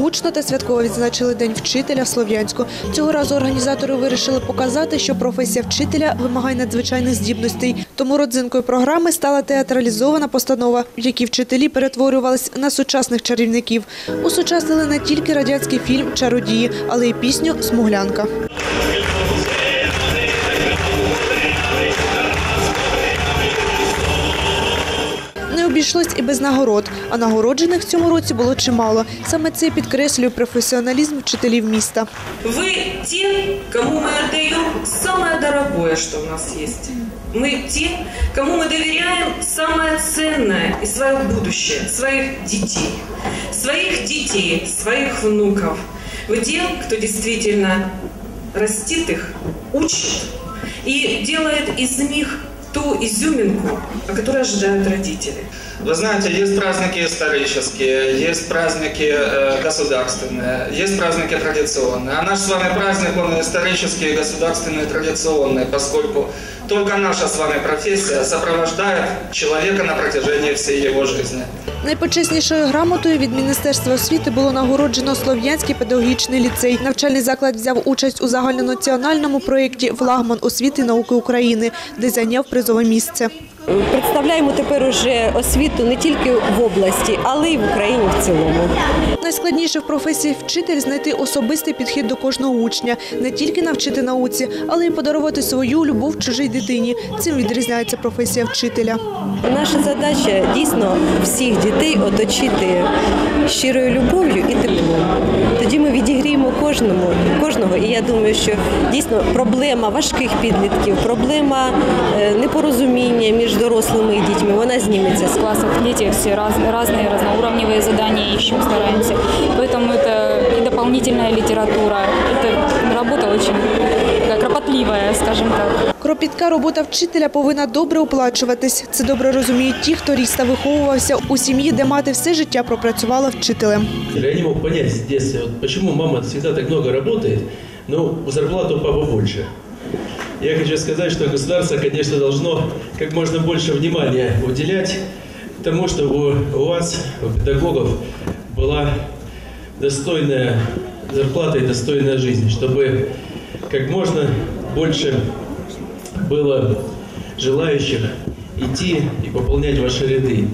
Гучно та святково відзначили День вчителя в Слов'янську. Цього разу організатори вирішили показати, що професія вчителя вимагає надзвичайних здібностей. Тому родзинкою програми стала театралізована постанова, в якій вчителі перетворювались на сучасних чарівників. Усучаснили не тільки радянський фільм Чародії, але й пісню Смуглянка. обійшлось і без нагород, а нагороджених в цьому році було чимало. Саме це підкреслює професіоналізм вчителів міста. Вы те, кому мы отдаем самое дорогое, что у нас есть. Мы те, кому мы доверяем самое ценное и свое будущее, своих детей. Своих детей, своих внуков. Вы те, кто действительно растит их, учит и делает из них ту изюминку, о которой ожидают родители. Вы знаете, есть праздники исторические, есть праздники э, государственные, есть праздники традиционные. А наш с вами праздник, он исторический, государственный, традиционный, поскольку только наша с вами профессия сопровождает человека на протяжении всей его жизни. Найпочеснішою грамотою від Міністерства освіти було нагороджено Слов'янський педагогічний ліцей. Навчальний заклад взяв участь у загальнонаціональному проєкті «Флагман освіти і науки України», де зайняв призове місце. Представляємо тепер уже освіту не тільки в області, але й в Україні в цілому. Найскладніше в професії вчитель знайти особистий підхід до кожного учня, не тільки навчити науці, але й подарувати свою любов чужій дитині. Цим відрізняється професія вчителя. Наша задача дійсно всіх дітей оточити щирою любов'ю і теплом. Тоді ми кожному кожного. І я думаю, що дійсно проблема важких підлітків, проблема е, непорозуміння між дорослими і дітьми, вона зніметься з классах дети все раз, разные, разноуровневые задания ищем, стараемся. Поэтому это и дополнительная литература. Это работа очень такая кропотливая, скажем так. Кропітка робота вчителя повинна добре оплачуватись. Це добре розуміють ті, хто ріс та виховувався у сім'ї, де мати все життя пропрацювала вчителем. Я не мог понять в детстве, вот почему мама всегда так много работает, но зарплату у папы больше. Я хочу сказать, что государство, конечно, должно как можно больше внимания уделять тому, чтобы у вас, у педагогов, была достойная зарплата и достойная жизнь, чтобы как можно больше было желающих идти и пополнять ваши ряды.